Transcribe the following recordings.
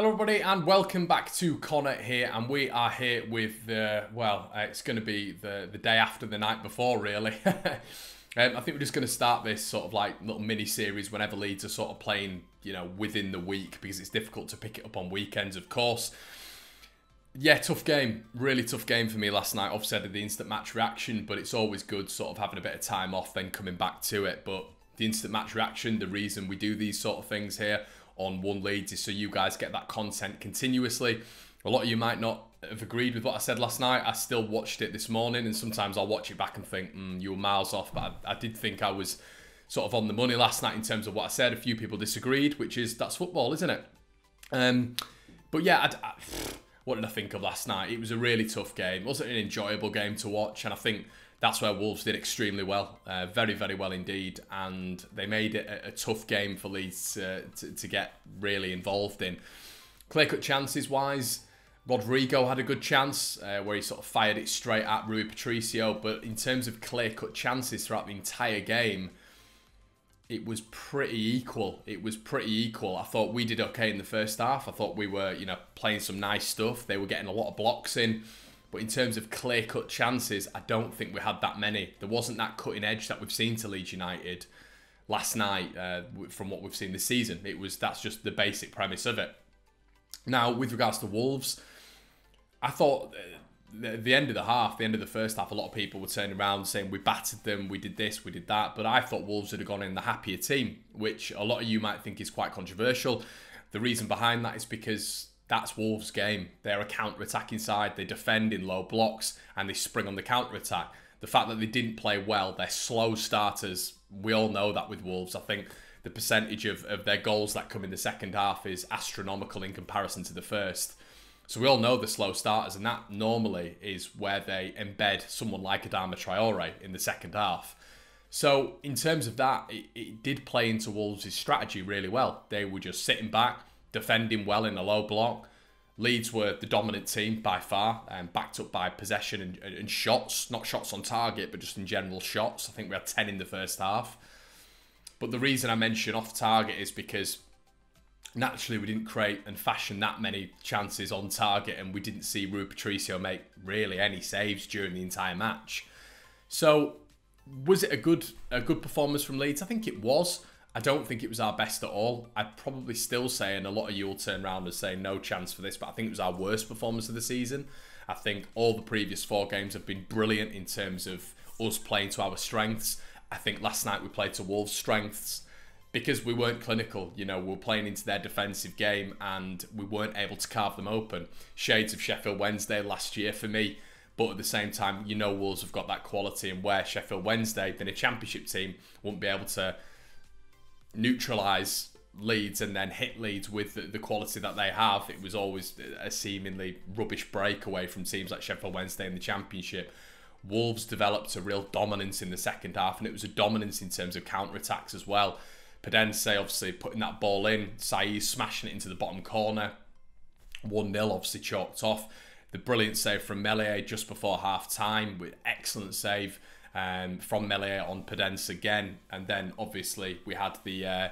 Hello, everybody, and welcome back to Connor here. And we are here with the well, uh, it's going to be the the day after the night before, really. um, I think we're just going to start this sort of like little mini series whenever Leeds are sort of playing, you know, within the week because it's difficult to pick it up on weekends, of course. Yeah, tough game. Really tough game for me last night. I did the instant match reaction, but it's always good sort of having a bit of time off, then coming back to it. But the instant match reaction, the reason we do these sort of things here on One Leeds is so you guys get that content continuously. A lot of you might not have agreed with what I said last night. I still watched it this morning, and sometimes I'll watch it back and think, mm, you were miles off. But I, I, did think I was sort of on the money last night in terms of what I said. A few people disagreed, which is that's football, isn't it? Um, but yeah, I, I, what did I think of last night? It was a really tough game. It wasn't an enjoyable game to watch, and I think that's where Wolves did extremely well, uh, very, very well indeed. And they made it a, a tough game for Leeds uh, to, to get really involved in. Clear cut chances wise, Rodrigo had a good chance uh, where he sort of fired it straight at Rui Patricio. But in terms of clear cut chances throughout the entire game, it was pretty equal. It was pretty equal. I thought we did okay in the first half. I thought we were, you know, playing some nice stuff. They were getting a lot of blocks in. But in terms of clear cut chances, I don't think we had that many. There wasn't that cutting edge that we've seen to Leeds United last night uh, from what we've seen this season. It was that's just the basic premise of it. Now, with regards to Wolves, I thought uh, the end of the half, the end of the first half, a lot of people were turning around saying we battered them, we did this, we did that. But I thought Wolves would have gone in the happier team, which a lot of you might think is quite controversial. The reason behind that is because that's Wolves' game. They're a counter-attacking side. They defend in low blocks and they spring on the counter-attack. The fact that they didn't play well, they're slow starters. We all know that with Wolves. I think the percentage of, of their goals that come in the second half is astronomical in comparison to the first. So we all know the slow starters, and that normally is where they embed someone like Adama Traore in the second half. So in terms of that, it, it did play into Wolves' strategy really well. They were just sitting back, defending well in the low block. Leeds were the dominant team by far, and um, backed up by possession and, and, shots, not shots on target, but just in general shots. I think we had 10 in the first half. But the reason I mention off target is because naturally we didn't create and fashion that many chances on target, and we didn't see Rui Patricio make really any saves during the entire match. So, was it a good a good performance from Leeds? I think it was. I don't think it was our best at all. I'd probably still say, and a lot of you will turn around and say no chance for this, but I think it was our worst performance of the season. I think all the previous four games have been brilliant in terms of us playing to our strengths. I think last night we played to Wolves' strengths because we weren't clinical. You know, we were playing into their defensive game and we weren't able to carve them open. Shades of Sheffield Wednesday last year for me. But at the same time, you know, Wolves have got that quality, and where Sheffield Wednesday, then a championship team, won't be able to neutralise Leeds and then hit Leeds with the, the, quality that they have. It was always a seemingly rubbish breakaway from teams like Sheffield Wednesday in the Championship. Wolves developed a real dominance in the second half, and it was a dominance in terms of counter attacks as well. Podence obviously putting that ball in, Saiss smashing it into the bottom corner. 1 0 obviously chalked off. The brilliant save from Meslier just before half time with excellent save um, from Meslier on Podence again, and then obviously we had the uh,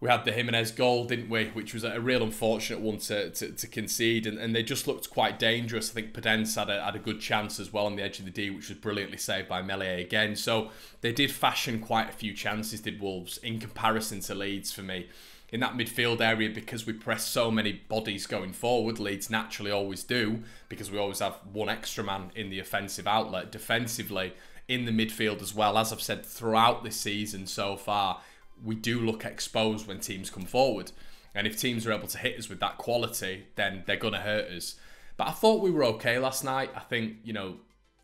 we had the Jimenez goal, didn't we? Which was a real unfortunate one to, to, to concede, and, and they just looked quite dangerous. I think Podence had a, had a good chance as well on the edge of the D, which was brilliantly saved by Meslier again. So they did fashion quite a few chances, did Wolves, in comparison to Leeds for me in that midfield area because we press so many bodies going forward. Leeds naturally always do because we always have one extra man in the offensive outlet. Defensively, in the midfield as well, as I've said throughout this season so far, we do look exposed when teams come forward. And if teams are able to hit us with that quality, then they're going to hurt us. But I thought we were okay last night. I think, you know,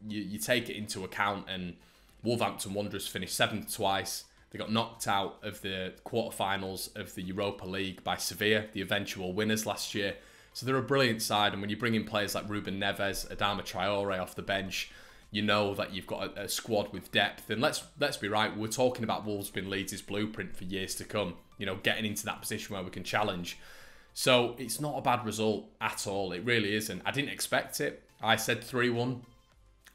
you, you take it into account and Wolverhampton Wanderers finished seventh twice they got knocked out of the quarterfinals of the Europa League by Sevilla, the eventual winners last year. So they're a brilliant side, and when you bring in players like Ruben Neves, Adama Traore off the bench, you know that you've got a, a, squad with depth. And let's let's be right, we're talking about Wolves being Leeds' blueprint for years to come. You know, getting into that position where we can challenge. So it's not a bad result at all. It really isn't. I didn't expect it. I said 3 1,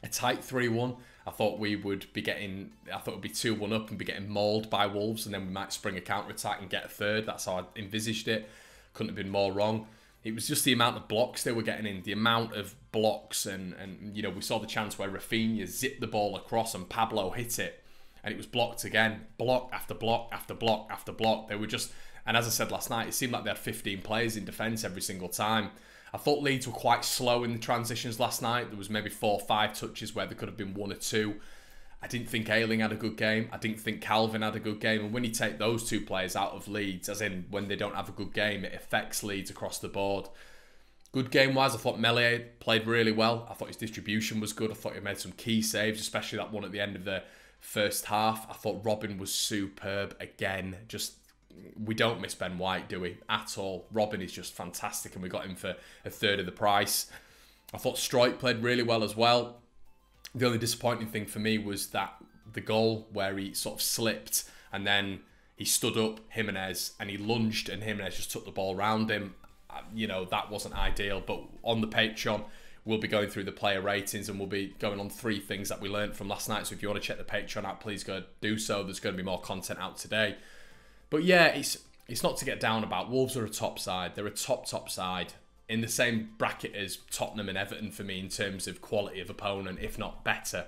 a tight 3 1. I thought we would be getting, I thought it would be 2 1 up and be getting mauled by Wolves, and then we might spring a counter attack and get a third. That's how I envisaged it. couldn't have been more wrong. It was just the amount of blocks they were getting in, the amount of blocks, and and you know we saw the chance where Raphinha zipped the ball across and Pablo hit it, and it was blocked again, block after block after block after block. They were just, and as I said last night, it seemed like they had 15 players in defence every single time. I thought Leeds were quite slow in the transitions last night. There was maybe four or five touches where there could have been one or two. I didn't think Ayling had a good game. I didn't think Kalvin had a good game. And when you take those two players out of Leeds, as in when they don't have a good game, it affects Leeds across the board. Good game wise, I thought Meslier played really well. I thought his distribution was good. I thought he made some key saves, especially that one at the end of the first half. I thought Robin was superb again. Just we don't miss Ben White, do we? At all. Robin is just fantastic, and we got him for a third of the price. I thought Struijk played really well as well. The only disappointing thing for me was that the goal where he sort of slipped and then he stood up, Jimenez, and he lunged, and Jimenez just took the ball around him. Uh, you know, that wasn't ideal. But on the Patreon, we'll be going through the player ratings and we'll be going on three things that we learned from last night. So if you want to check the Patreon out, please go do so. There's going to be more content out today. But yeah, it's it's not to get down about. Wolves are a top side. They're a top top side in the same bracket as Tottenham and Everton for me in terms of quality of opponent, if not better.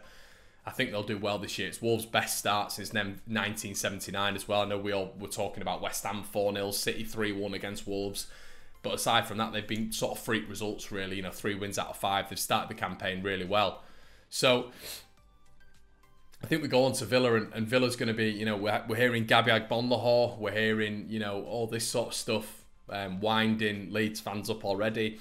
I think they'll do well this year. It's Wolves' best start since 1979 as well. I know we all were talking about West Ham 4 0, City 3 1 against Wolves. But aside from that, they've been sort of freak results, really. You know, three wins out of five. They've started the campaign really well. So I think we go on to Villa, and, and Villa's going to be, you know, we're, we're hearing Gabby Agbonlahor, we're hearing, you know, all this sort of stuff, um, winding Leeds fans up already,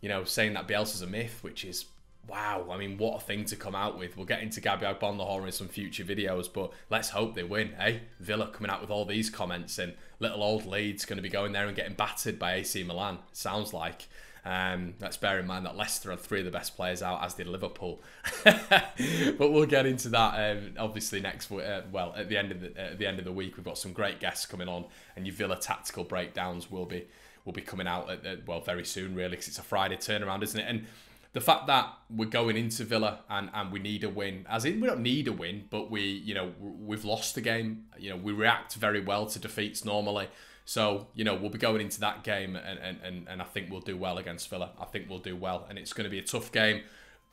you know, saying that Bielsa's a myth, which is, wow, I mean, what a thing to come out with. We'll get into Gabby Agbonlahor in some future videos, but let's hope they win, eh? Villa coming out with all these comments, and little old Leeds going to be going there and getting battered by AC Milan, sounds like. Um, let's bear in mind that Leicester had three of the best players out, as did Liverpool. but we'll get into that um, obviously next. Uh, well, at the end of the at the end of the week, we've got some great guests coming on, and your Villa tactical breakdowns will be will be coming out at, well very soon, really, because it's a Friday turnaround, isn't it? And the fact that we're going into Villa and, and we need a win, as in we don't need a win, but we you know we've lost the game. You know we react very well to defeats normally. So, you know, we'll be going into that game and, and, and, and I think we'll do well against Villa. I think we'll do well. And it's going to be a tough game,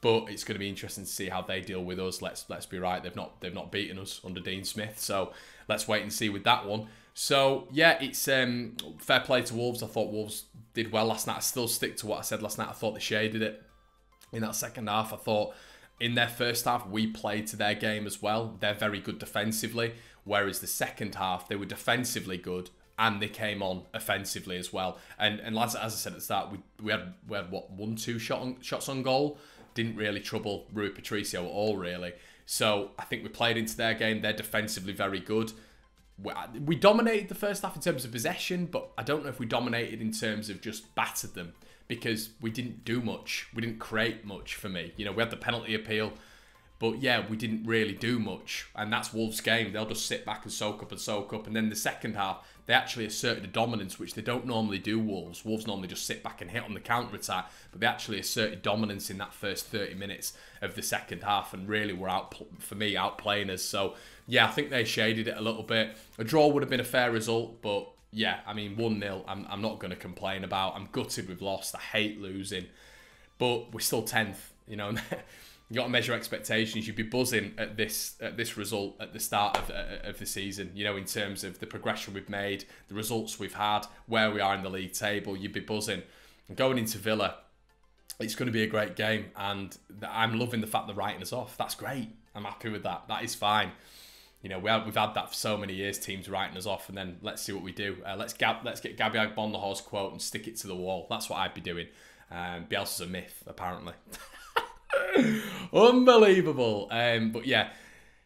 but it's going to be interesting to see how they deal with us. Let's let's be right. They've not they've not beaten us under Dean Smith. So let's wait and see with that one. So yeah, it's um, fair play to Wolves. I thought Wolves did well last night. I still stick to what I said last night. I thought they shaded it in that second half. I thought in their first half we played to their game as well. They're very good defensively, whereas the second half they were defensively good and they came on offensively as well. And and as, as I said at the start, we, we had we had what one two shot on, shots on goal. Didn't really trouble Rui Patricio at all, really. So I think we played into their game. They're defensively very good. We, uh, we dominated the first half in terms of possession, but I don't know if we dominated in terms of just battered them because we didn't do much. We didn't create much for me. You know, we had the penalty appeal. But yeah, we didn't really do much. And that's Wolves' game. They'll just sit back and soak up and soak up. And then the second half, they actually asserted a dominance, which they don't normally do, Wolves. Wolves normally just sit back and hit on the counter attack. But they actually asserted dominance in that first 30 minutes of the second half and really were out, for me, outplaying us. So yeah, I think they shaded it a little bit. A draw would have been a fair result, but yeah, I mean, 1 0, I'm, I'm not going to complain about. I'm gutted we've lost. I hate losing. But we're still 10th, you know. you got to measure expectations. You'd be buzzing at this at this result at the start of, uh, of the season. You know, in terms of the progression we've made, the results we've had, where we are in the league table, you'd be buzzing. And going into Villa, it's going to be a great game, and I'm loving the fact they're writing us off. That's great. I'm happy with that. That is fine. You know, we have, we've had that for so many years. Teams writing us off, and then let's see what we do. Uh, let's gab, let's get Gabby Agbonlahor's quote and stick it to the wall. That's what I'd be doing. Um, Bielsa's a myth, apparently. Unbelievable. Um, but yeah.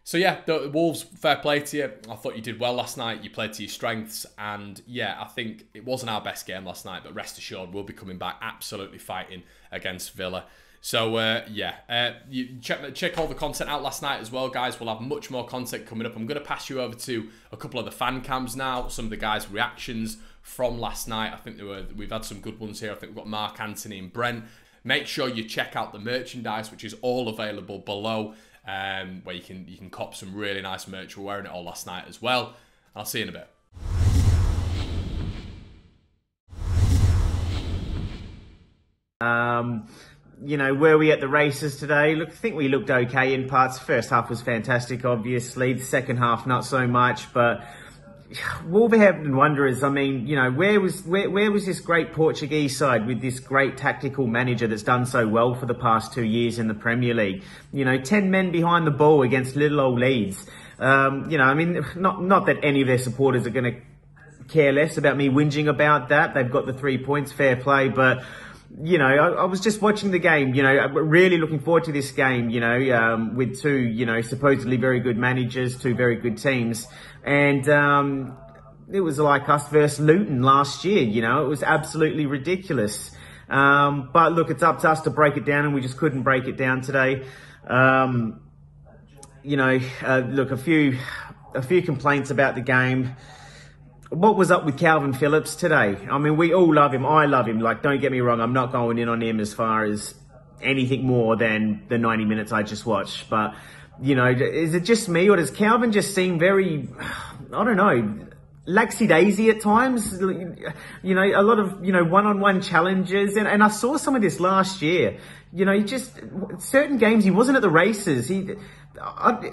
So yeah, the Wolves, fair play to you. I thought you did well last night. You played to your strengths, and yeah, I think it wasn't our best game last night. But rest assured, we'll be coming back absolutely fighting against Villa. So uh, yeah, uh, you check check all the content out last night as well, guys. We'll have much more content coming up. I'm going to pass you over to a couple of the fan cams now. Some of the guys' reactions from last night. I think were we've had some good ones here. I think we've got Mark Anthony and Brent Make sure you check out the merchandise, which is all available below, um, where you can you can cop some really nice merch. We're wearing it all last night as well. I'll see you in a bit. Um, you know, were we at the races today? Look, I think we looked okay in parts. First half was fantastic, obviously. The second half, not so much, but Wolverhampton Wanderers, I mean, you know, where was where, where was this great Portuguese side with this great tactical manager that's done so well for the past two years in the Premier League? You know, ten men behind the ball against little old Leeds. Um, you know, I mean, not not that any of their supporters are going to care less about me whinging about that. They've got the three points, fair play, but you know, I, I, was just watching the game, you know, really looking forward to this game, you know, um, with two, you know, supposedly very good managers, two very good teams. And, um, it was like us versus Luton last year, you know, it was absolutely ridiculous. Um, but look, it's up to us to break it down and we just couldn't break it down today. Um, you know, uh, look, a few, a few complaints about the game what was up with Kalvin Phillips today? I mean, we all love him. I love him. Like, don't get me wrong. I'm not going in on him as far as anything more than the 90 minutes I just watched. But, you know, is it just me or does Kalvin just seem very, I don't know, laxy daisy at times? You know, a lot of, you know, one-on-one challenges. And, and I saw some of this last year. You know, he just, certain games, he wasn't at the races. He, I,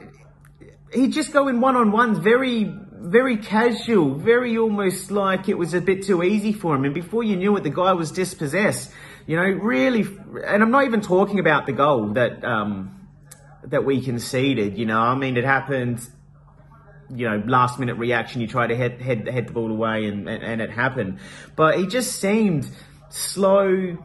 he'd just go in one-on-ones very very casual, very almost like it was a bit too easy for him. And before you knew it, the guy was dispossessed. You know, really, and I'm not even talking about the goal that um, that we conceded. You know, I mean, it happened. You know, last minute reaction. You try to head head head the ball away, and, and, and it happened. But he just seemed slow,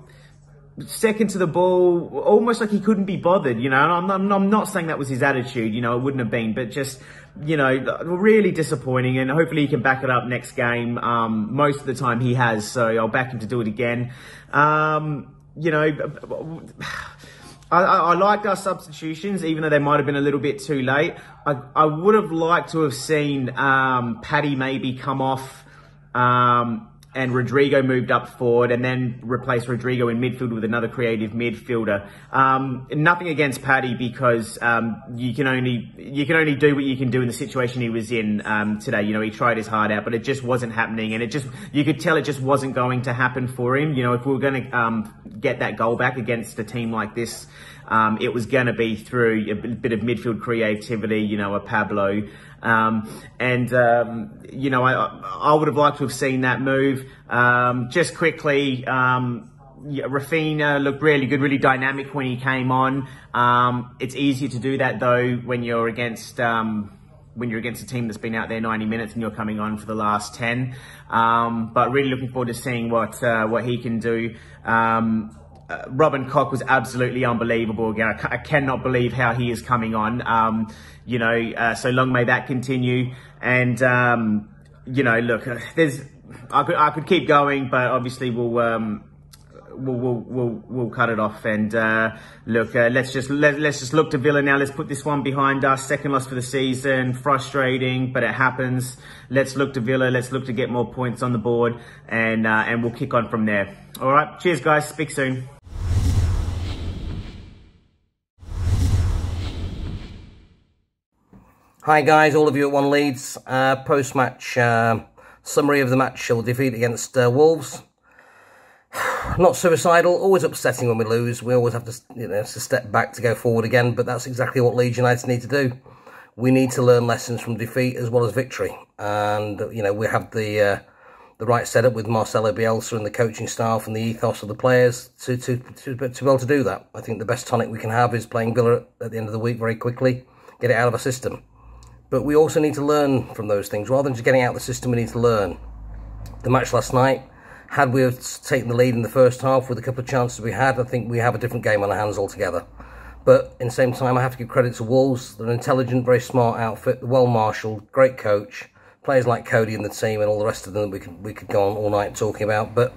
second to the ball, almost like he couldn't be bothered, you know. And I'm, I'm, not saying that was his attitude, you know, it wouldn't have been, but just, you know, really disappointing. And hopefully he can back it up next game. Um, most of the time he has, so I'll back him to do it again. Um, you know, I, I, liked our substitutions, even though they might have been a little bit too late. I, I would have liked to have seen um, Paddy maybe come off. Um, and Rodrigo moved up forward and then replaced Rodrigo in midfield with another creative midfielder. Um, nothing against Paddy because um, you can only you can only do what you can do in the situation he was in um, today. You know, he tried his heart out, but it just wasn't happening, and it just you could tell it just wasn't going to happen for him. You know, if we were going to um, get that goal back against a team like this. Um, it was going to be through a bit of midfield creativity, you know, a Pablo. Um, and, um, you know, I, I would have liked to have seen that move. Um, just quickly, um, yeah, Raphinha looked really good, really dynamic when he came on. Um, it's easier to do that though when you're against um, when you're against a team that's been out there 90 minutes and you're coming on for the last 10. Um, but really looking forward to seeing what uh, what he can do. Um, uh, Robin Koch was absolutely unbelievable again. I, cannot believe how he is coming on. Um, you know, uh, so long may that continue. And um, you know, look, uh, there's I could I could keep going, but obviously we'll um, we'll, we'll, we'll, we'll cut it off. And uh, look, uh, let's just let, let's just look to Villa now. Let's put this one behind us. Second loss for the season, frustrating, but it happens. Let's look to Villa. Let's look to get more points on the board, and uh, and we'll kick on from there. All right, cheers, guys. Speak soon. Hi guys, all of you at One Leeds. Uh, Post-match uh, summary of the match or defeat against uh, Wolves. Not suicidal, always upsetting when we lose. We always have to, you know, to step back to go forward again, but that's exactly what Leeds United need to do. We need to learn lessons from defeat as well as victory. And, you know, we have the uh, the right setup with Marcelo Bielsa and the coaching staff and the ethos of the players to, to, to, to be able to do that. I think the best tonic we can have is playing Villa at the end of the week very quickly, get it out of our system. But we also need to learn from those things. Rather than just getting out the system, we need to learn. The match last night, had we have taken the lead in the first half with a couple of chances we had, I think we have a different game on our hands altogether. But in the same time, I have to give credit to Wolves. They're an intelligent, very smart outfit, well-marshalled, great coach. Players like Coady and the team and all the rest of them we could, we could go on all night talking about. But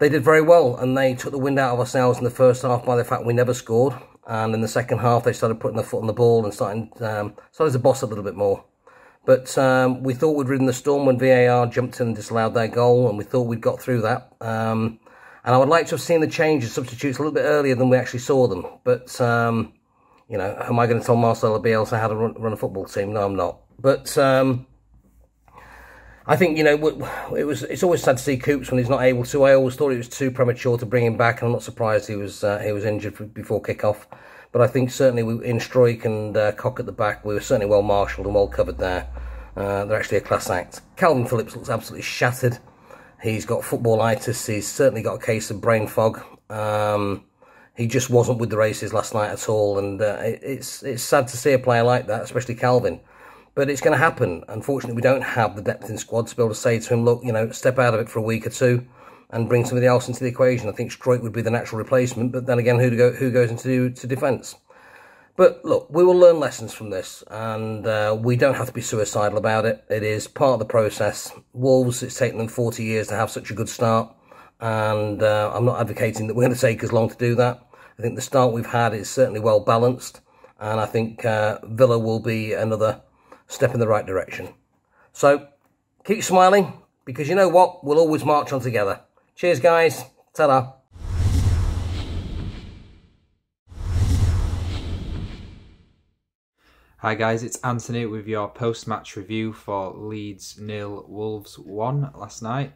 they did very well and they took the wind out of ourselves in the first half by the fact we never scored and in the second half they started putting their foot on the ball and starting um, started to boss a little bit more. But um, we thought we'd ridden the storm when VAR jumped in and disallowed their goal, and we thought we'd got through that. Um, and I would like to have seen the changes, substitutes a little bit earlier than we actually saw them. But, um, you know, am I going to tell Marcelo Bielsa how to run, run, a football team? No, I'm not. But um, I think you know it was. It's always sad to see Coops when he's not able to. I always thought it was too premature to bring him back, and I'm not surprised he was uh, he was injured before kick-off. But I think certainly we, in Struijk and uh, Koch at the back, we were certainly well marshalled and well covered there. Uh, they're actually a class act. Kalvin Phillips looks absolutely shattered. He's got footballitis. He's certainly got a case of brain fog. Um, he just wasn't with the races last night at all, and uh, it, it's it's sad to see a player like that, especially Kalvin. But it's going to happen. Unfortunately, we don't have the depth in squad to be able to say to him, look, you know, step out of it for a week or two and bring somebody else into the equation. I think Struijk would be the natural replacement, but then again, who go, who goes into to defence? But look, we will learn lessons from this, and uh, we don't have to be suicidal about it. It is part of the process. Wolves, it's taken them 40 years to have such a good start, and uh, I'm not advocating that we're going to take as long to do that. I think the start we've had is certainly well balanced, and I think uh, Villa will be another step in the right direction. So keep smiling, because you know what? We'll always march on together. Cheers, guys. Ta-da. Hi guys, it's Anthony with your post-match review for Leeds nil Wolves 1 last night.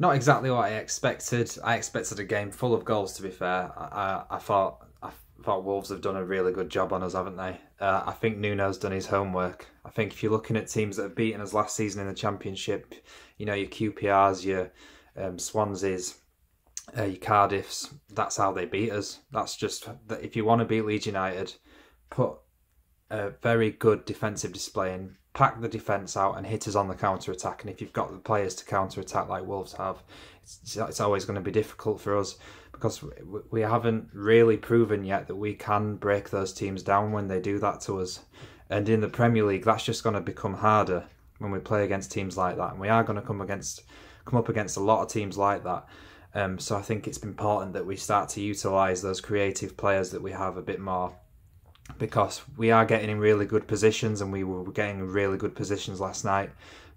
Not exactly what I expected. I expected a game full of goals to be fair. I, I, I thought I thought Wolves have done a really good job on us, haven't they? Uh, I think Nuno's done his homework. I think if you're looking at teams that have beaten us last season in the Championship, you know, your QPRs, your um, Swanseas, uh, your Cardiffs, that's how they beat us. That's just, that if you want to beat Leeds United, put a very good defensive display and pack the defence out and hit us on the counter attack. And if you've got the players to counter attack like Wolves have, it's, it's always going to be difficult for us because we haven't really proven yet that we can break those teams down when they do that to us. And in the Premier League, that's just going to become harder when we play against teams like that. And we are going to come against come up against a lot of teams like that. Um, so I think it's important that we start to utilise those creative players that we have a bit more because we are getting in really good positions and we were getting really good positions last night,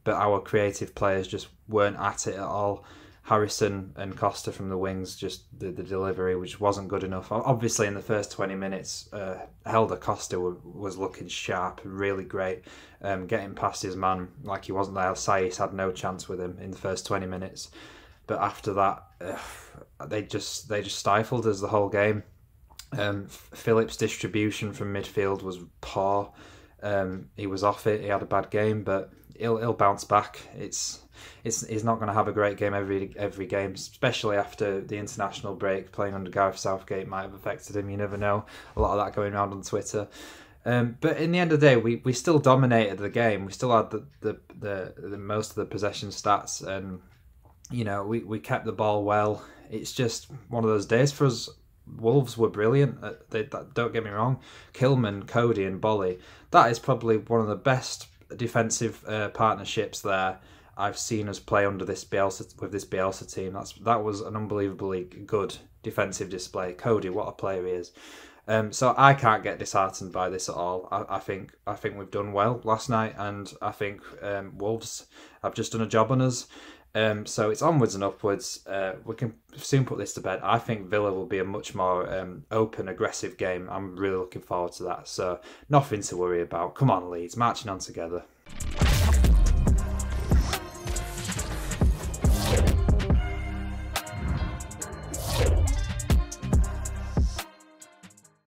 but our creative players just weren't at it at all. Harrison and Costa from the wings, just the, the delivery, which wasn't good enough. Obviously, in the first 20 minutes, uh, Helder Costa was looking sharp, really great, um, getting past his man like he wasn't there. Saiss had no chance with him in the first 20 minutes, but after that, they just they just stifled us the whole game. Um, Phillips' distribution from midfield was poor. Um, he was off it. He had a bad game, but he'll he'll bounce back. It's it's he's not going to have a great game every every game, especially after the international break. Playing under Gareth Southgate might have affected him. You never know. A lot of that going around on Twitter. Um, but in the end of the day, we, we still dominated the game. We still had the the, the, the most of the possession stats, and you know we, we kept the ball well. It's just one of those days for us Wolves were brilliant. Uh, they, don't get me wrong. Kilman, Coady, and Boly. That is probably one of the best defensive uh, partnerships there I've seen us play under this Bielsa with this Bielsa team. That's that was an unbelievably good defensive display. Coady, what a player he is. Um, so I can't get disheartened by this at all. I, I, think I think we've done well last night, and I think um, Wolves have just done a job on us. Um, so it's onwards and upwards. Uh, we can soon put this to bed. I think Villa will be a much more um, open, aggressive game. I'm really looking forward to that. So nothing to worry about. Come on, Leeds, marching on together.